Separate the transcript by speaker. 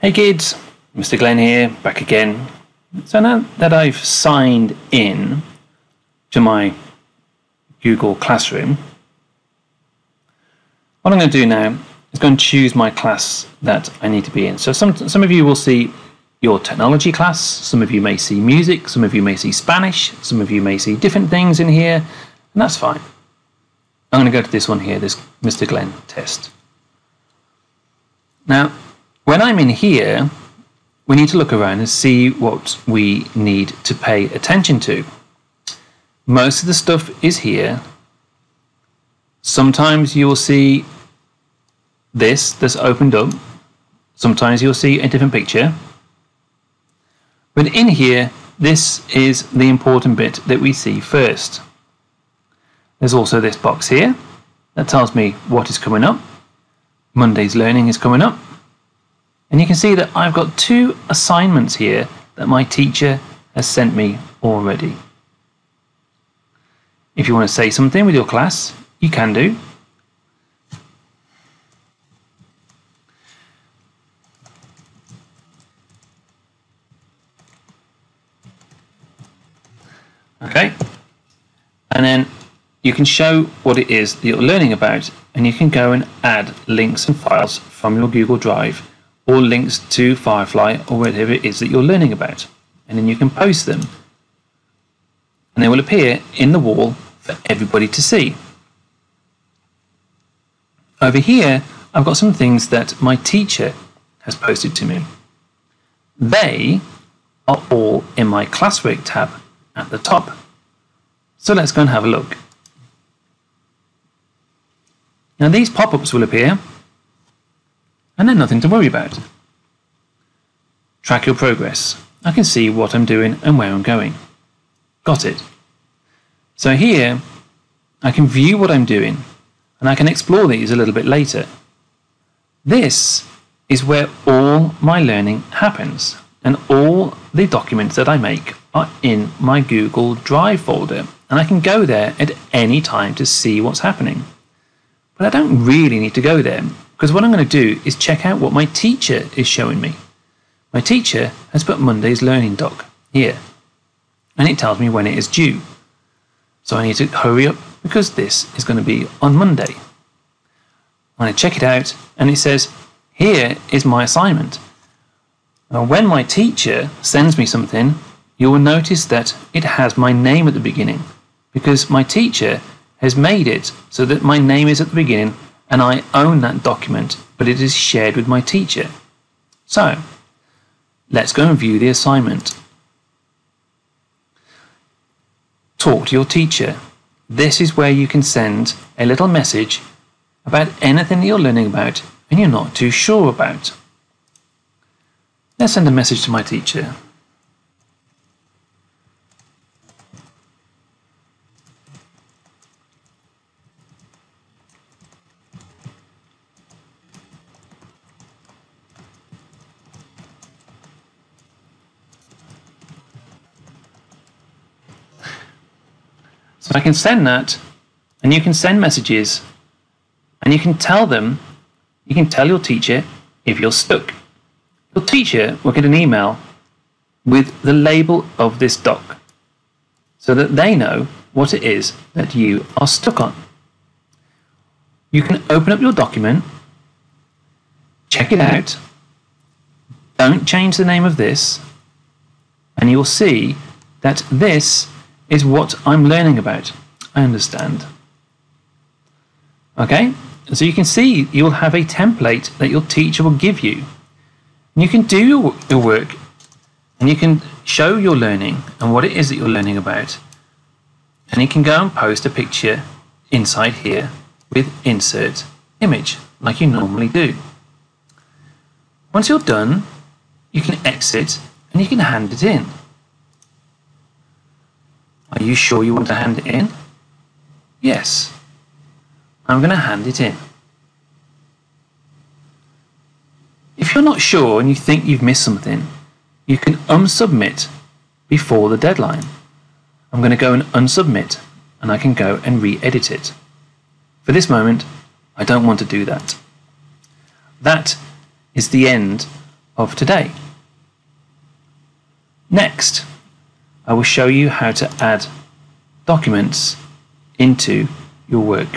Speaker 1: Hey kids, Mr. Glenn here, back again. So now that I've signed in to my Google Classroom, what I'm going to do now is go and choose my class that I need to be in. So some, some of you will see your technology class, some of you may see music, some of you may see Spanish, some of you may see different things in here, and that's fine. I'm going to go to this one here, this Mr. Glenn test. Now, when I'm in here, we need to look around and see what we need to pay attention to. Most of the stuff is here. Sometimes you'll see this that's opened up. Sometimes you'll see a different picture. But in here, this is the important bit that we see first. There's also this box here that tells me what is coming up. Monday's learning is coming up. And you can see that I've got two assignments here that my teacher has sent me already. If you want to say something with your class, you can do. Okay, and then you can show what it is that you're learning about and you can go and add links and files from your Google Drive or links to Firefly or whatever it is that you're learning about. And then you can post them. And they will appear in the wall for everybody to see. Over here, I've got some things that my teacher has posted to me. They are all in my classwork tab at the top. So let's go and have a look. Now these pop-ups will appear and then nothing to worry about. Track your progress. I can see what I'm doing and where I'm going. Got it. So here, I can view what I'm doing and I can explore these a little bit later. This is where all my learning happens and all the documents that I make are in my Google Drive folder and I can go there at any time to see what's happening. But I don't really need to go there because what I'm going to do is check out what my teacher is showing me. My teacher has put Monday's learning doc here, and it tells me when it is due. So I need to hurry up because this is going to be on Monday. I check it out, and it says, Here is my assignment. Now, when my teacher sends me something, you will notice that it has my name at the beginning because my teacher has made it so that my name is at the beginning and I own that document, but it is shared with my teacher. So, let's go and view the assignment. Talk to your teacher. This is where you can send a little message about anything that you're learning about and you're not too sure about. Let's send a message to my teacher. So I can send that, and you can send messages, and you can tell them, you can tell your teacher if you're stuck. Your teacher will get an email with the label of this doc so that they know what it is that you are stuck on. You can open up your document, check it out, don't change the name of this, and you'll see that this is what I'm learning about. I understand. Okay, so you can see you'll have a template that your teacher will give you. And you can do your, your work and you can show your learning and what it is that you're learning about. And you can go and post a picture inside here with insert image like you normally do. Once you're done, you can exit and you can hand it in. Are you sure you want to hand it in? Yes. I'm going to hand it in. If you're not sure and you think you've missed something, you can unsubmit before the deadline. I'm going to go and unsubmit and I can go and re-edit it. For this moment, I don't want to do that. That is the end of today. Next, I will show you how to add documents into your work